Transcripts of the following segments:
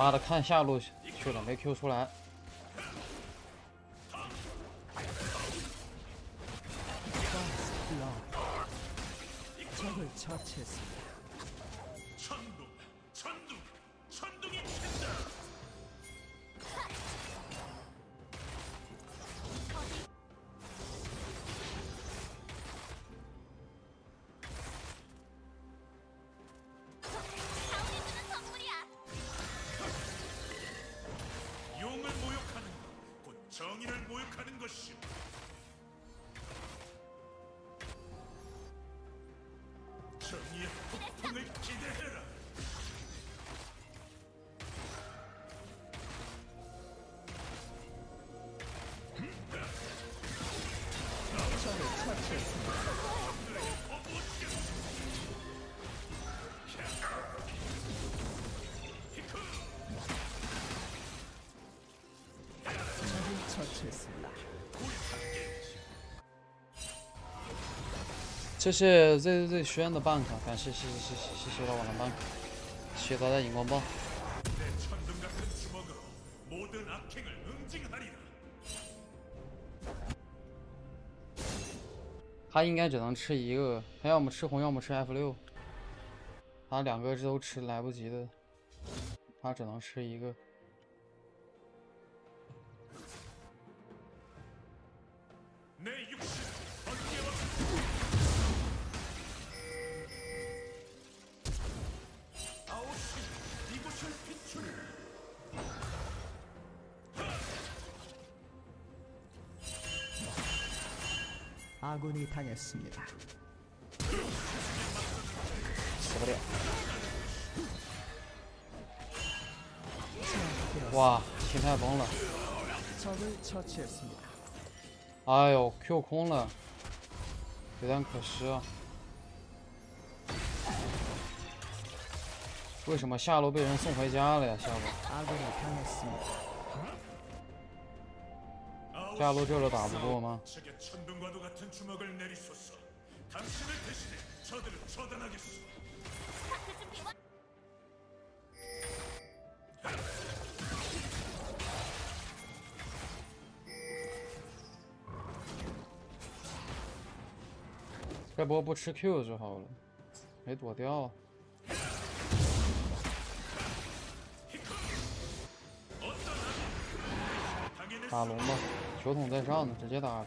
妈的，看下路去了，没 Q 出来。谢谢 Z Z Z 轩的 bank，感谢谢谢谢谢谢谢老板的 bank，谢谢大家荧光棒。他应该只能吃一个，他要么吃红，要么吃 F 六，他两个都吃来不及的，他只能吃一个。아군이당했습니 다。 死不了。哇，心态崩了。哎呦，Q 空了，有点可惜啊。为什么下路被人送回家了呀？下路。 下路这都打不过吗？这波不吃 Q 就好了，没躲掉。打龙吧。球桶在上呢，直接打着。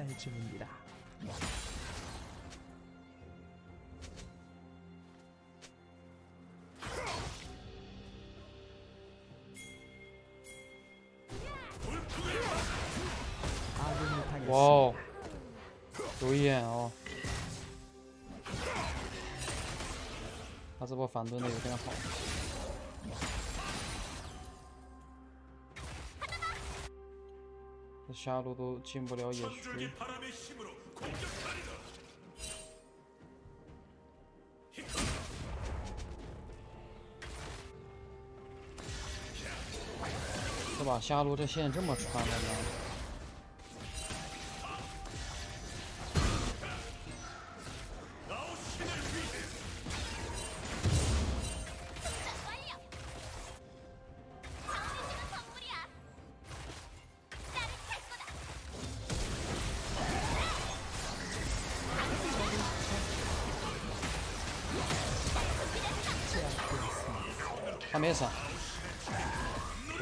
이학살중입니다哇，有眼哦！他这波反蹲的有点好。 下路都进不了野区。这把下路这线这么穿的吗？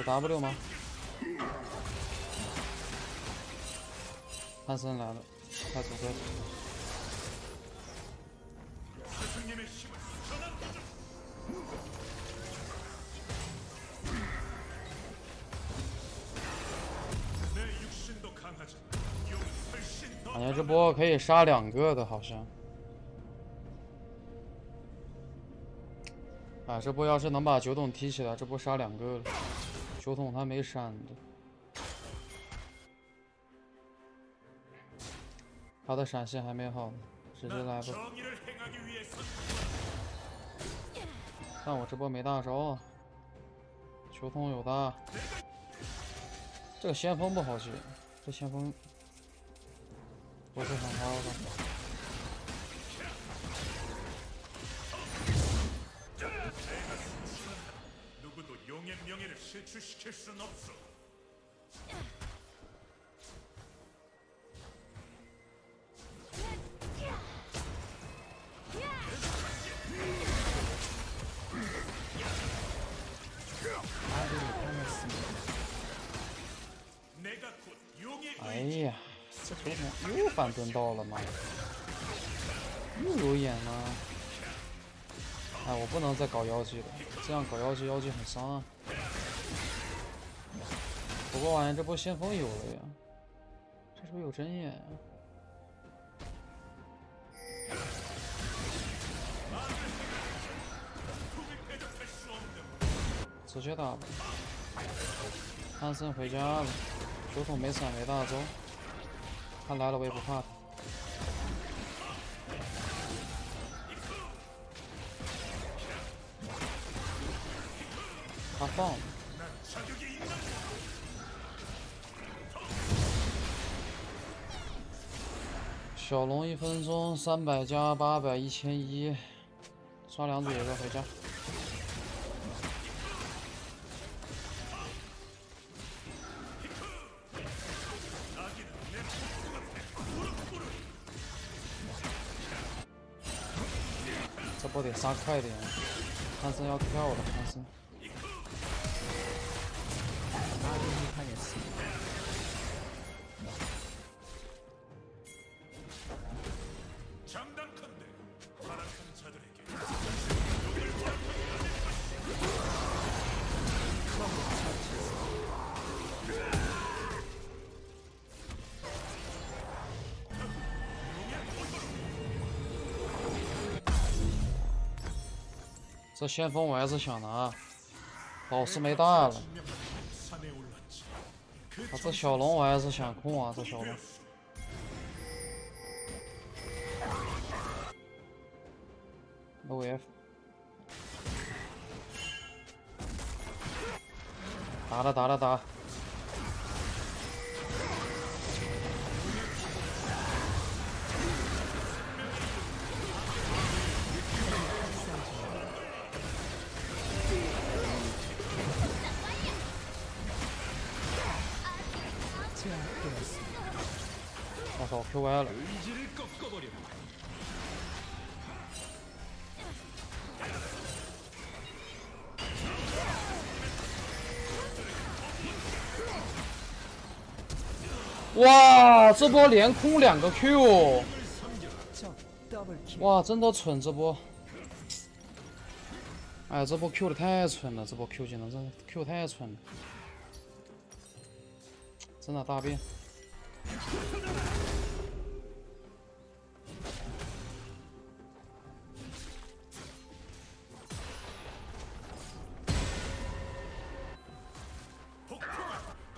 W 吗？汉森来了，他走开。感觉这波可以杀两个的，好像。哎，这波要是能把九桶踢起来，这波杀两个了。球桶他没闪的，他的闪现还没好呢，直接来吧。但我这波没大招，啊，球桶有大，这个先锋不好接，这先锋不是很好的。명예를 실추시킬 순 없어. 아군이 당했습니다. 내가 곧 용의 哎 의 呀，这球筒又反蹲到了吗？又有眼了。哎，我不能再搞妖姬了，这样搞妖姬，妖姬很伤啊。 不过玩意这波先锋有了呀，这是不是有针眼啊。直接打吧。汉森回家了，酒桶没闪没大招，他来了我也不怕他。他放了，小龙一分钟三百加八百一千一，刷两组野怪回家。这波得杀快点，潘森要跳了，潘森。这先锋我还是想拿，宝石没大了，啊，这小龙我还是想控啊，这小龙。o f 打了打了打。操，Q 歪了。哇，这波连空两个 Q。哇，真的蠢，这波。哎，这波 Q 的太蠢了，这波 Q 技能真的 Q 太蠢了。真的大便。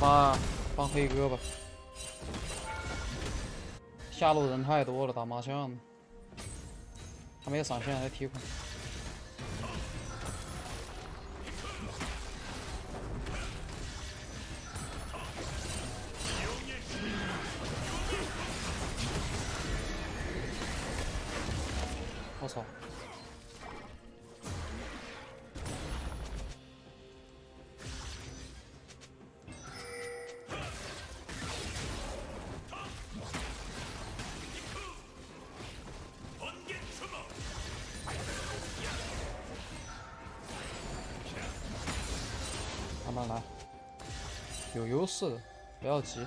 帮帮黑哥吧，下路人太多了，打麻将呢，他没有闪现还提款。有优势的，不要急。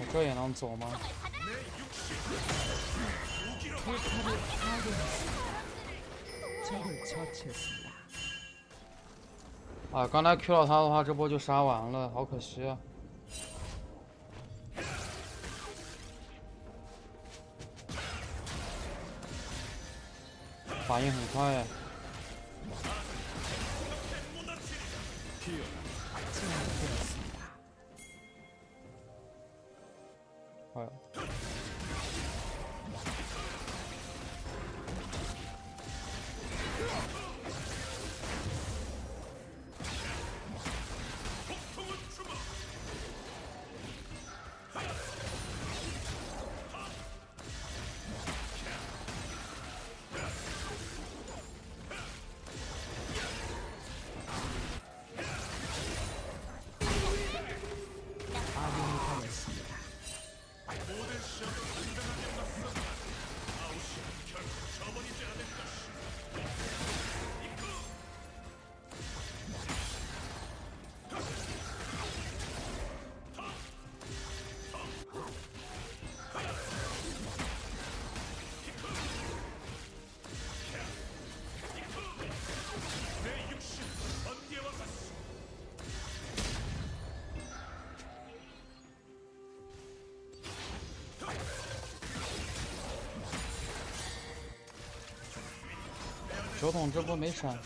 我这也能走吗？啊，刚才 q 到他的话，这波就杀完了，好可惜啊。反应很快。 싶어요. 酒桶这波没闪，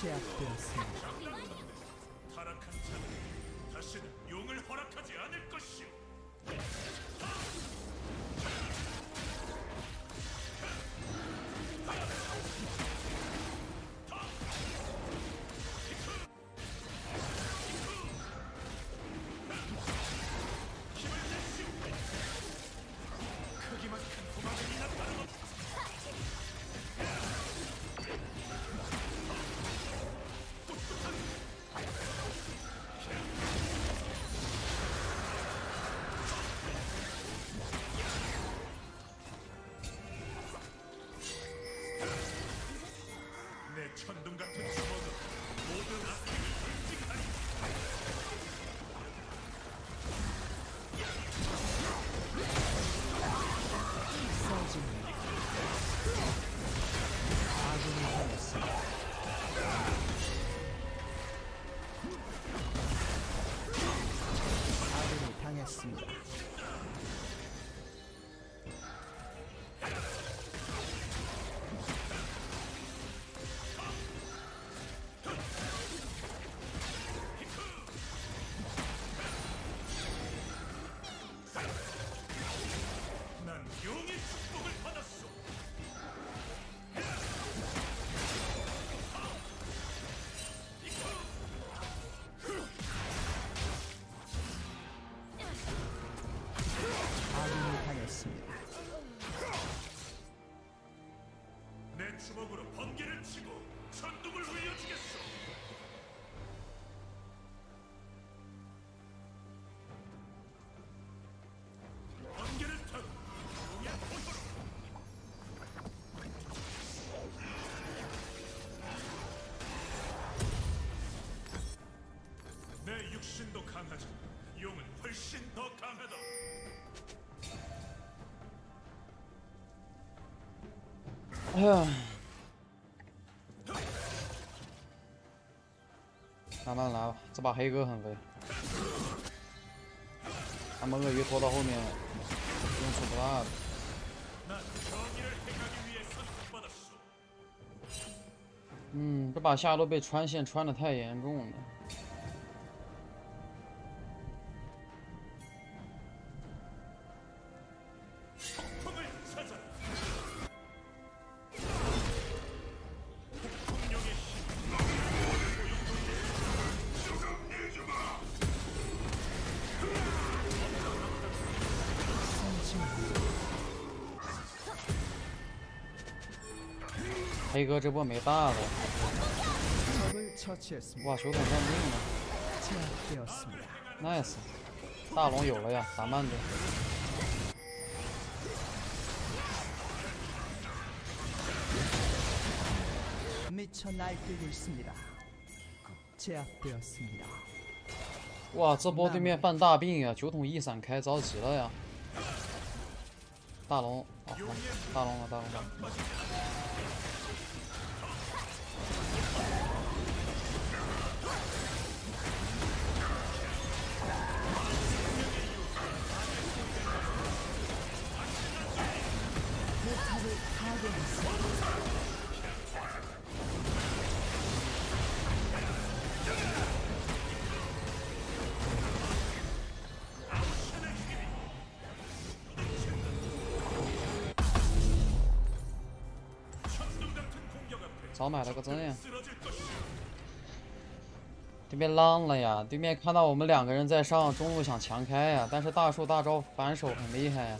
제압되었습니다. 타락한 자는 다시는 용을 허락하지 않을 것이오. 강하지 용은 훨씬 더 강하다.哎呀，慢慢来吧，这把黑哥很肥，他们鳄鱼拖到后面，用处不大的。 난 정의를 행하기 위해 선택받았소. 嗯，这把下路被穿线穿的太严重了。 哥这波没大了，哇！酒桶站定了，nice，大龙有了呀，打慢的。哇！这波对面犯大病呀，酒桶一闪开，着急了呀。大龙，哦，大龙了，大龙了。少买了个针呀，对面浪了呀。对面看到我们两个人在上中路，想强开呀，但是大树大招反手很厉害呀。